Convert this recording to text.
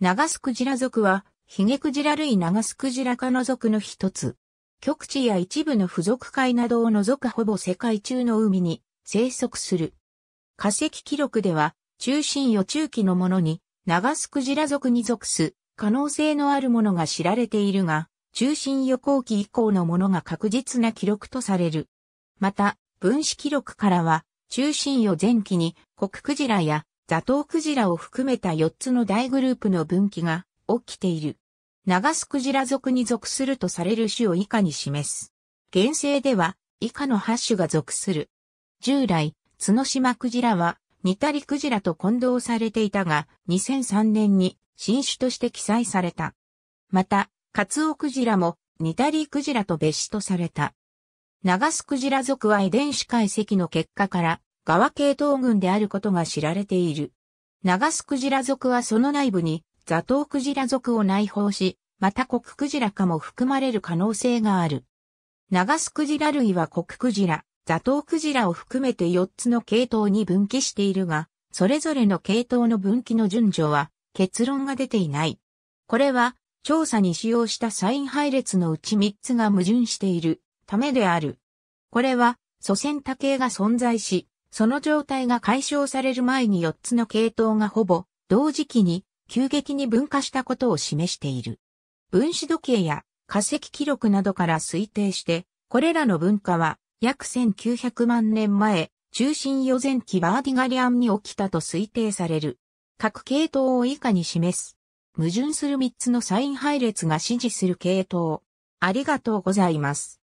長スクジラ属は、ヒゲクジラ類長スクジラ科の属の一つ。極地や一部の付属海などを除くほぼ世界中の海に生息する。化石記録では、中心予中期のものに、長スクジラ属に属す可能性のあるものが知られているが、中心予後期以降のものが確実な記録とされる。また、分子記録からは、中心予前期に、コククジラやザトウクジラを含めた4つの大グループの分岐が起きている。長スクジラ属に属するとされる種を以下に示す。原生では以下の8種が属する。従来、角島クジラはニタリクジラと混同されていたが、2003年に新種として記載された。また、カツオクジラもニタリクジラと別種とされた。長スクジラ属は遺伝子解析の結果から側系統群であることが知られている。長スクジラ属はその内部にザトウクジラ属を内包し、またコククジラ科も含まれる可能性がある。長スクジラ類はコククジラ、ザトウクジラを含めて4つの系統に分岐しているが、それぞれの系統の分岐の順序は結論が出ていない。これは調査に使用したサイン配列のうち3つが矛盾しているためである。これは祖先多形が存在し、その状態が解消される前に4つの系統がほぼ同時期に急激に分化したことを示している。分子時計や化石記録などから推定して、これらの分化は約1900万年前、中心予前期バーディガリアンに起きたと推定される。各系統を以下に示す。矛盾する3つのサイン配列が指示する系統。ありがとうございます。